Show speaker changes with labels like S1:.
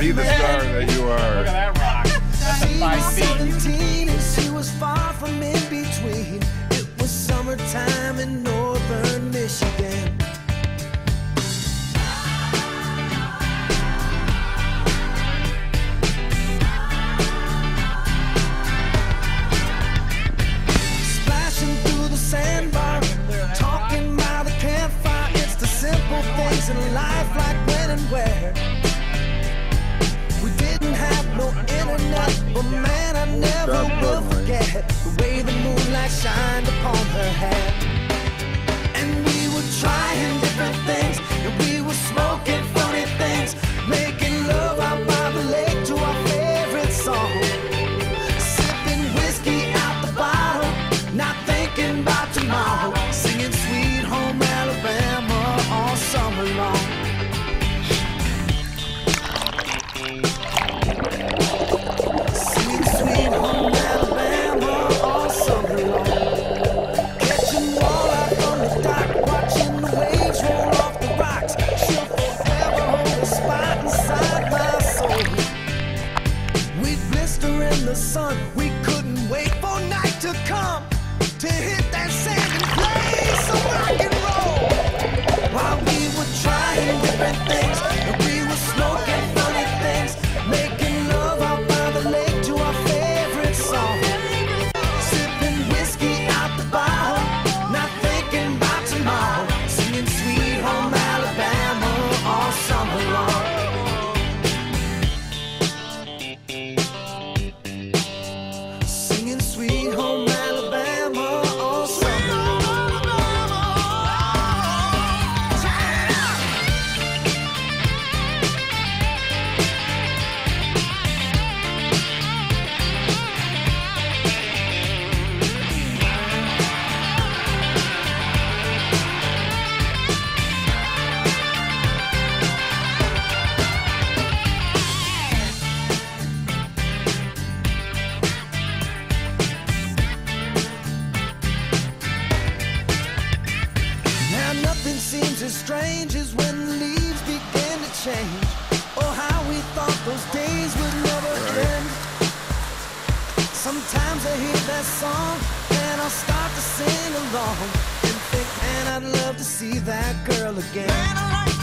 S1: Be the star that you are.
S2: Look at that rock. That's a five feet.
S3: and she was far from in between. It was summertime in northern Michigan. Splashing through the sandbar, talking by the campfire. It's the simple things in life, like where. We didn't have no internet, but man, I never will forget the way the moonlight shined upon her hair. And we were trying different things, and we were smoking funny things, making love out by the lake to our favorite song. Sipping whiskey out the bottle, not thinking about tomorrow. Seems as strange as when the leaves begin to change. Oh, how we thought those days would never end. Sometimes I hear that song and I'll start to sing along and think, man, I'd love to see that girl again.